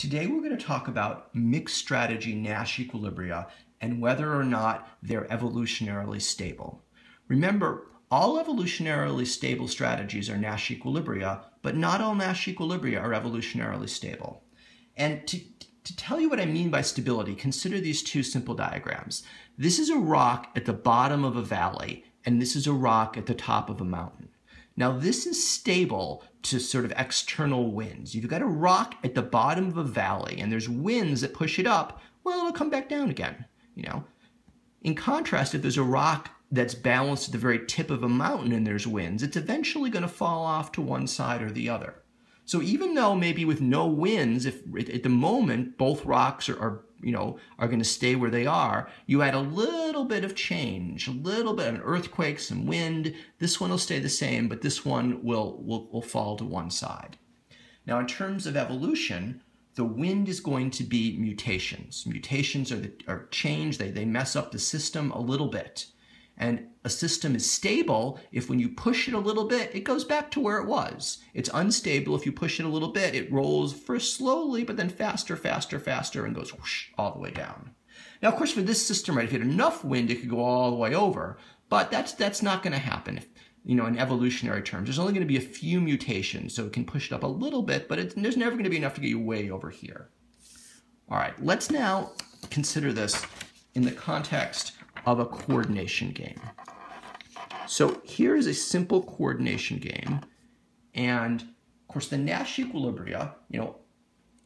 Today we're going to talk about mixed strategy Nash equilibria and whether or not they're evolutionarily stable. Remember, all evolutionarily stable strategies are Nash equilibria, but not all Nash equilibria are evolutionarily stable. And to, to tell you what I mean by stability, consider these two simple diagrams. This is a rock at the bottom of a valley, and this is a rock at the top of a mountain. Now, this is stable to sort of external winds. You've got a rock at the bottom of a valley, and there's winds that push it up, well, it'll come back down again, you know. In contrast, if there's a rock that's balanced at the very tip of a mountain and there's winds, it's eventually going to fall off to one side or the other. So even though maybe with no winds, if at the moment both rocks are, are you know are going to stay where they are, you add a little bit of change, a little bit of an earthquake, some wind. This one will stay the same, but this one will will, will fall to one side. Now, in terms of evolution, the wind is going to be mutations. Mutations are, the, are change. They, they mess up the system a little bit. And a system is stable if when you push it a little bit, it goes back to where it was. It's unstable if you push it a little bit, it rolls first slowly, but then faster, faster, faster, and goes whoosh, all the way down. Now, of course, for this system, right, if you had enough wind, it could go all the way over, but that's, that's not going to happen. You know, in evolutionary terms, there's only going to be a few mutations, so it can push it up a little bit, but there's never going to be enough to get you way over here. All right, let's now consider this in the context of a coordination game. So here is a simple coordination game. And of course, the Nash equilibria, you know,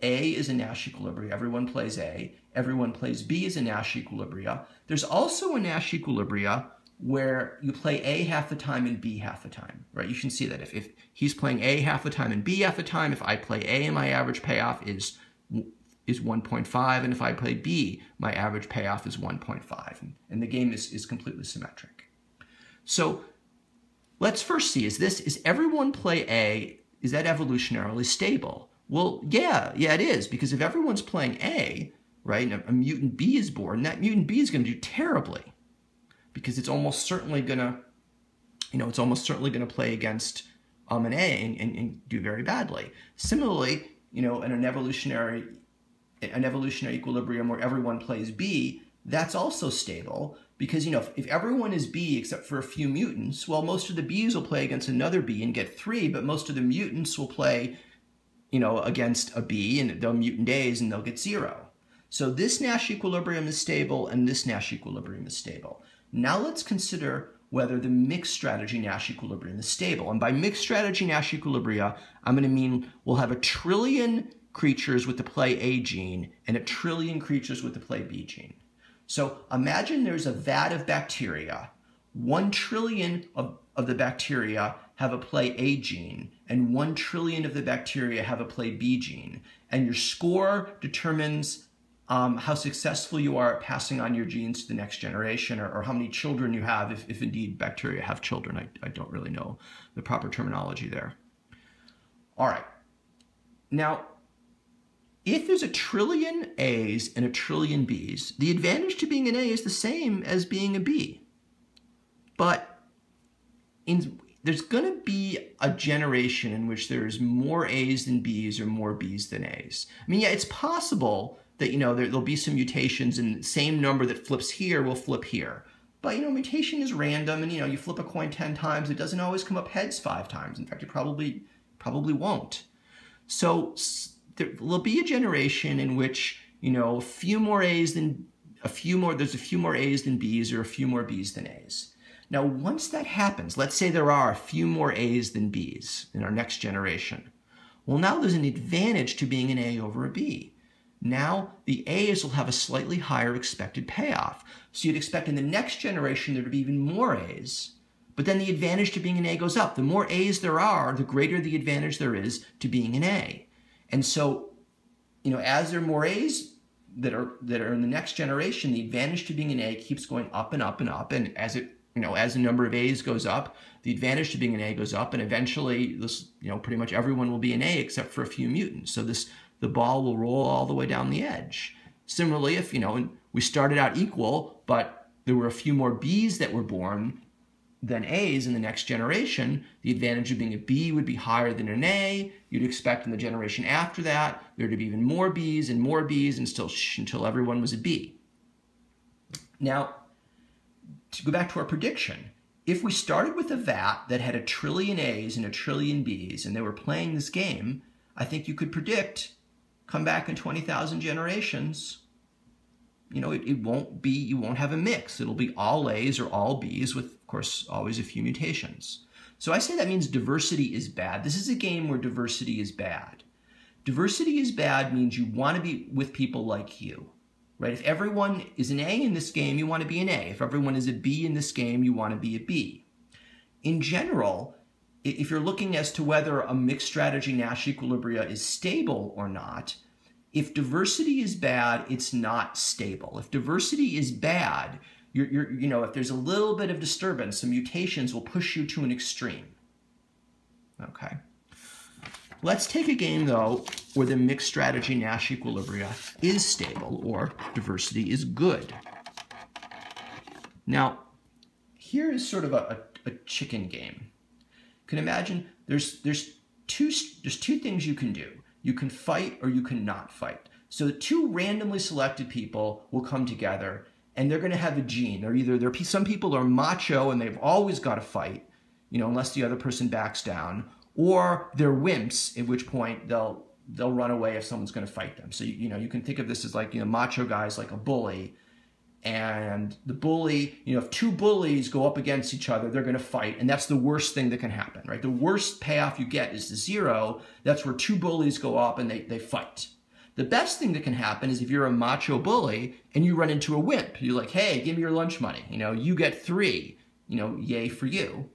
A is a Nash equilibria. Everyone plays A. Everyone plays B is a Nash equilibria. There's also a Nash equilibria where you play A half the time and B half the time, right? You can see that if, if he's playing A half the time and B half the time, if I play A and my average payoff is is 1.5, and if I play B, my average payoff is 1.5. And the game is, is completely symmetric. So let's first see, is this, is everyone play A, is that evolutionarily stable? Well, yeah, yeah, it is, because if everyone's playing A, right, and a, a mutant B is born, that mutant B is going to do terribly, because it's almost certainly going to, you know, it's almost certainly going to play against um, an A and, and, and do very badly. Similarly, you know, in an evolutionary an evolutionary equilibrium where everyone plays B, that's also stable because you know if, if, everyone is B except for a few mutants, well most of the Bs will play against another B and get three, but most of the mutants will play, you know, against a B and they'll mutant A's and they'll get zero. So this Nash equilibrium is stable and this Nash equilibrium is stable. Now let's consider whether the mixed strategy Nash equilibrium is stable. And by mixed strategy Nash equilibria, I'm going to mean we'll have a trillion creatures with the play A gene and a trillion creatures with the play B gene. So imagine there's a vat of bacteria. One trillion of, of the bacteria have a play A gene, and one trillion of the bacteria have a play B gene. And your score determines um, how successful you are at passing on your genes to the next generation, or, or how many children you have, if, if indeed bacteria have children. I, I don't really know the proper terminology there. All right. Now, if there's a trillion A's and a trillion B's, the advantage to being an A is the same as being a B. But in, there's going to be a generation in which there's more A's than B's or more B's than A's. I mean, yeah, it's possible that, you know, there, will be some mutations and the same number that flips here will flip here. But, you know, mutation is random and, you know, you flip a coin 10 times, it doesn't always come up heads five times. In fact, it probably, probably won't. So there will be a generation in which you know a few more A's than a few more there's a few more A's than B's or a few more B's than A's. Now, once that happens, let's say there are a few more A's than B's in our next generation. Well, now there's an advantage to being an A over a B. Now the A's will have a slightly higher expected payoff. So you'd expect in the next generation there to be even more A's. But then the advantage to being an A goes up. The more A's there are, the greater the advantage there is to being an A. And so, you know, as there are more A's that are that are in the next generation, the advantage to being an A keeps going up and up and up. And as it, you know, as the number of A's goes up, the advantage to being an A goes up, and eventually this, you know, pretty much everyone will be an A except for a few mutants. So this the ball will roll all the way down the edge. Similarly, if you know, we started out equal, but there were a few more B's that were born, than A's in the next generation, the advantage of being a B would be higher than an A. You'd expect in the generation after that there to be even more B's and more B's until, until everyone was a B. Now, to go back to our prediction, if we started with a vat that had a trillion A's and a trillion B's and they were playing this game, I think you could predict come back in 20,000 generations, you know, it, it won't be, you won't have a mix. It'll be all A's or all B's with, course, always a few mutations. So I say that means diversity is bad. This is a game where diversity is bad. Diversity is bad means you want to be with people like you right? If everyone is an A in this game, you want to be an A. If everyone is a B in this game, you want to be a B. In general, if you're looking as to whether a mixed strategy Nash equilibria is stable or not, if diversity is bad, it's not stable. If diversity is bad, you're, you're, you know, if there's a little bit of disturbance, some mutations will push you to an extreme. Okay. Let's take a game, though, where the mixed strategy Nash equilibria is stable or diversity is good. Now, here is sort of a, a, a chicken game. You can imagine there's, there's, two, there's two things you can do. You can fight or you cannot fight. So two randomly selected people will come together and they're going to have a gene. They're either they're some people are macho and they've always got to fight, you know, unless the other person backs down, or they're wimps, at which point they'll they'll run away if someone's going to fight them. So you, know you can think of this as like you know macho guys like a bully, and the bully you know if two bullies go up against each other they're going to fight, and that's the worst thing that can happen, right? The worst payoff you get is the zero. That's where two bullies go up and they they fight. The best thing that can happen is if you're a macho bully and you run into a wimp. You're like, hey, give me your lunch money. You know, you get three. You know, yay for you.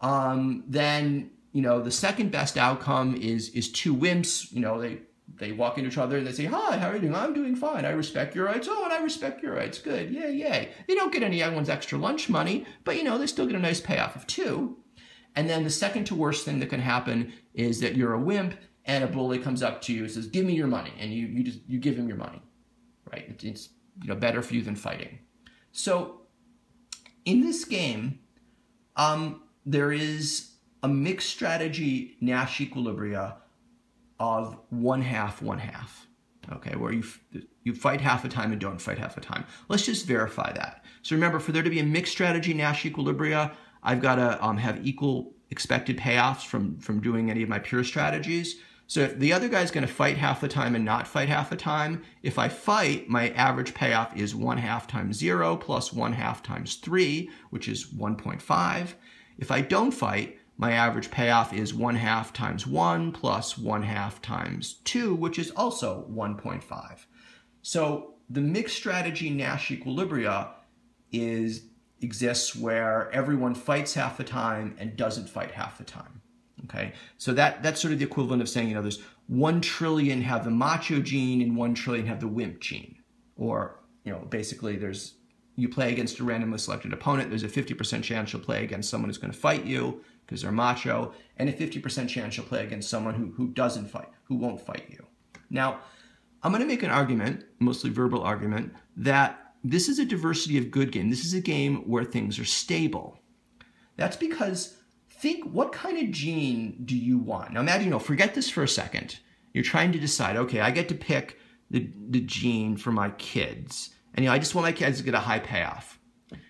Um, then you know, the second best outcome is is two wimps. You know, they they walk into each other and they say, "Hi, how are you doing? I'm doing fine. I respect your rights. Oh, and I respect your rights. Good. Yay, yay." They don't get any anyone's extra lunch money, but you know, they still get a nice payoff of two. And then the second to worst thing that can happen is that you're a wimp and a bully comes up to you and says, "Give me your money," and you you just you give him your money, right? It's you know better for you than fighting. So in this game, um, there is a mixed strategy Nash equilibria of one half, one half. Okay, where you you fight half the time and don't fight half the time. Let's just verify that. So remember, for there to be a mixed strategy Nash equilibria, I've got to um, have equal expected payoffs from from doing any of my pure strategies. So if the other guy's going to fight half the time and not fight half the time, if I fight, my average payoff is 1 half times 0 plus 1 half times 3, which is 1.5. If I don't fight, my average payoff is 1 half times 1 plus 1 half times 2, which is also 1.5. So the mixed strategy Nash equilibria is exists where everyone fights half the time and doesn't fight half the time. Okay, so that that's sort of the equivalent of saying you know there's one trillion have the macho gene and one trillion have the wimp gene, or you know basically there's you play against a randomly selected opponent, there's a 50% chance you'll play against someone who's going to fight you because they're macho, and a 50% chance you'll play against someone who, who doesn't fight, who won't fight you. Now, I'm going to make an argument, mostly verbal argument, that this is a diversity of good game. This is a game where things are stable. That's because think what kind of gene do you want? Now imagine, you know, forget this for a second. You're trying to decide, okay, I get to pick the, the gene for my kids. And you know, I just want my kids to get a high payoff.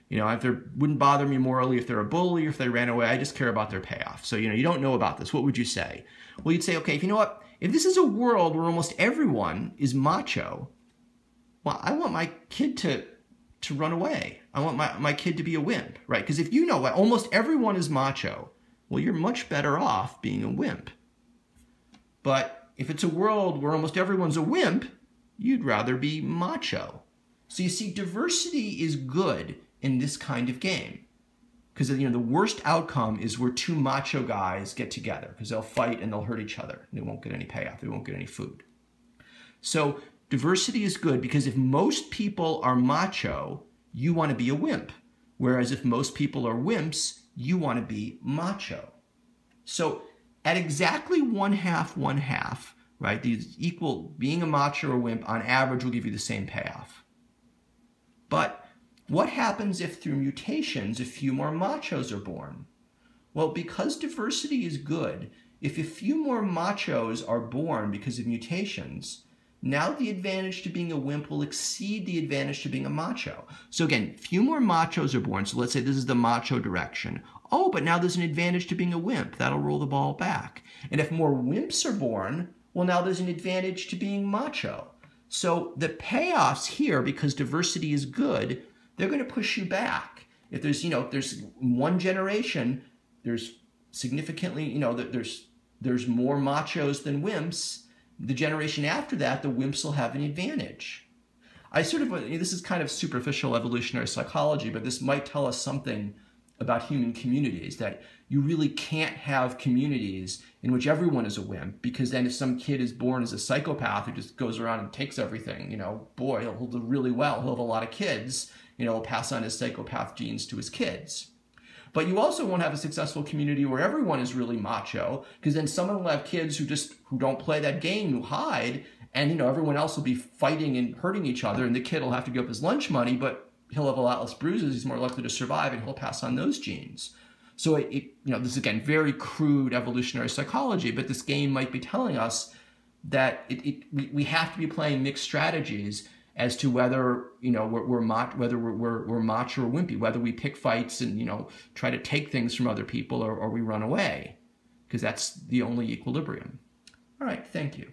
You know, if they wouldn't bother me morally if they're a bully or if they ran away, I just care about their payoff. So, you know, you don't know about this. What would you say? Well, you'd say, okay, if you know what, if this is a world where almost everyone is macho, well, I want my kid to to run away. I want my, my kid to be a wimp, right? Because if you know what almost everyone is macho, well, you're much better off being a wimp. But if it's a world where almost everyone's a wimp, you'd rather be macho. So you see, diversity is good in this kind of game. Because you know the worst outcome is where two macho guys get together because they'll fight and they'll hurt each other. They won't get any payoff. They won't get any food. So diversity is good because if most people are macho, you want to be a wimp. Whereas if most people are wimps, you want to be macho. So at exactly one half, one half, right? These equal being a macho or wimp on average will give you the same payoff. But What happens if through mutations a few more machos are born? Well, because diversity is good, if a few more machos are born because of mutations, now the advantage to being a wimp will exceed the advantage to being a macho. So again, few more machos are born. So let's say this is the macho direction. Oh, but now there's an advantage to being a wimp. That'll roll the ball back. And if more wimps are born, well, now there's an advantage to being macho. So the payoffs here, because diversity is good, they're going to push you back. If there's, you know, if there's one generation, there's significantly, you know, there's there's more machos than wimps. The generation after that, the wimps will have an advantage. I sort of, this is kind of superficial evolutionary psychology, but this might tell us something about human communities that you really can't have communities in which everyone is a wimp because then if some kid is born as a psychopath who just goes around and takes everything, you know, boy, he'll do really well. He'll have a lot of kids, you know, he'll pass on his psychopath genes to his kids. But you also won't have a successful community where everyone is really macho because then someone will have kids who just who don't play that game, who hide, and you know everyone else will be fighting and hurting each other, and the kid will have to give up his lunch money, but he'll have a lot less bruises. He's more likely to survive, and he'll pass on those genes. So it, it, you know, this is again very crude evolutionary psychology, but this game might be telling us that it, it we, we have to be playing mixed strategies as to whether you know we're, we're whether we're, we're, we're macho or wimpy, whether we pick fights and you know try to take things from other people or, or we run away, because that's the only equilibrium. All right, thank you.